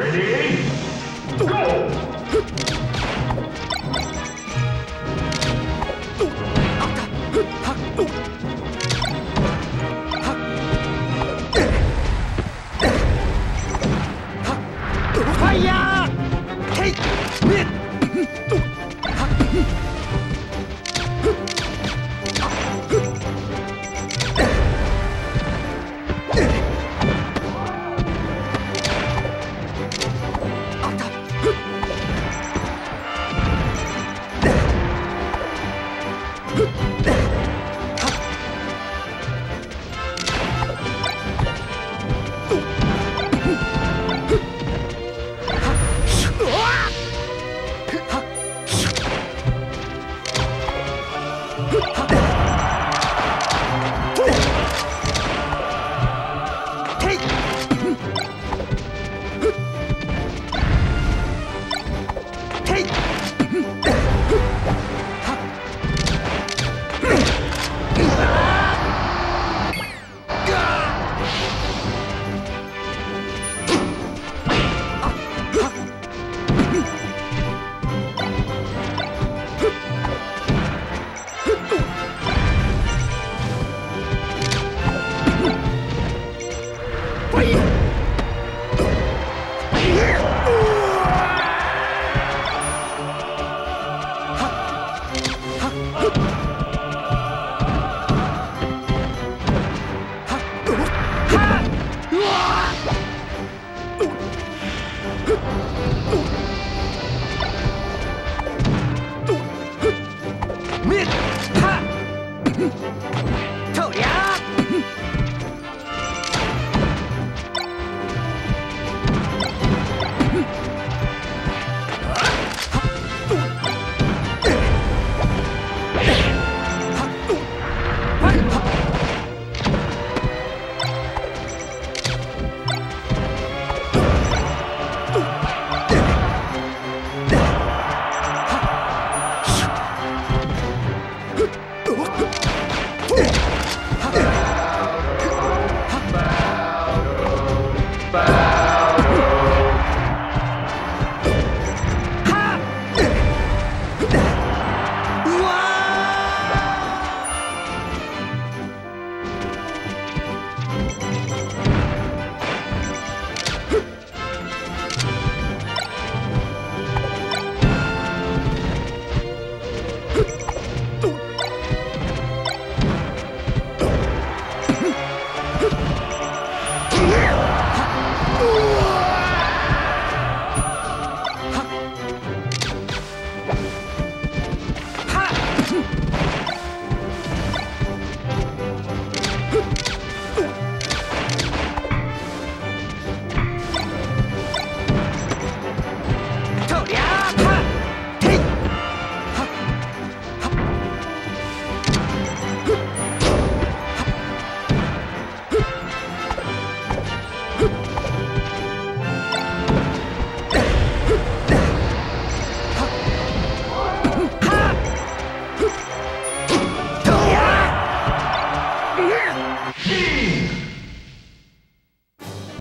Ready? Go! 躲！躲！灭！哈！She.